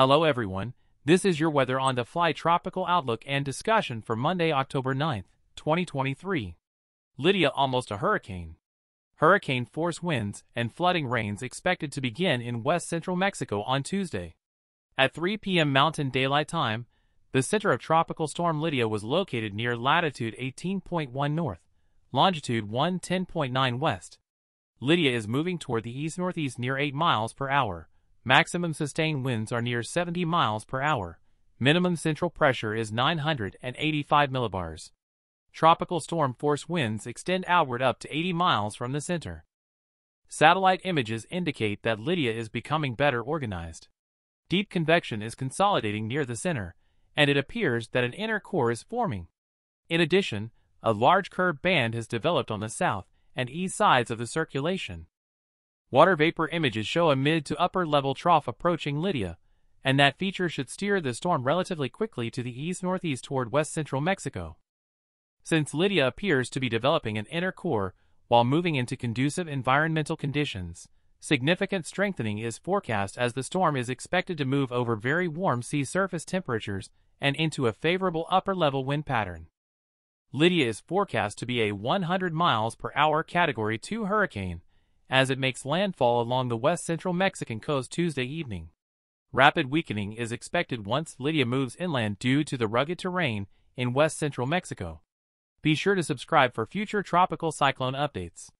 Hello everyone, this is your weather on the fly tropical outlook and discussion for Monday, October 9th, 2023. Lidia almost a hurricane. Hurricane force winds and flooding rains expected to begin in west central Mexico on Tuesday. At 3 p.m. Mountain Daylight Time, the center of Tropical Storm Lidia was located near latitude 18.1 north, longitude 110.9 west. Lidia is moving toward the east-northeast near 8 miles per hour. Maximum sustained winds are near 70 miles per hour. Minimum central pressure is 985 millibars. Tropical storm force winds extend outward up to 80 miles from the center. Satellite images indicate that Lidia is becoming better organized. Deep convection is consolidating near the center, and it appears that an inner core is forming. In addition, a large curved band has developed on the south and east sides of the circulation. Water vapor images show a mid to upper level trough approaching Lidia, and that feature should steer the storm relatively quickly to the east-northeast toward west central Mexico. Since Lidia appears to be developing an inner core while moving into conducive environmental conditions, significant strengthening is forecast as the storm is expected to move over very warm sea surface temperatures and into a favorable upper-level wind pattern. Lidia is forecast to be a 100 miles per hour Category 2 hurricane as it makes landfall along the west-central Mexican coast Tuesday evening. Rapid weakening is expected once Lidia moves inland due to the rugged terrain in west-central Mexico. Be sure to subscribe for future tropical cyclone updates.